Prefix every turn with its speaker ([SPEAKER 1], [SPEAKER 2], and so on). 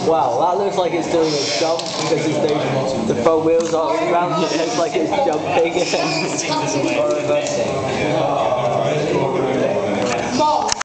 [SPEAKER 1] Wow, that looks like it's doing a jump because it's doing, the front wheels are around. It looks like it's jumping.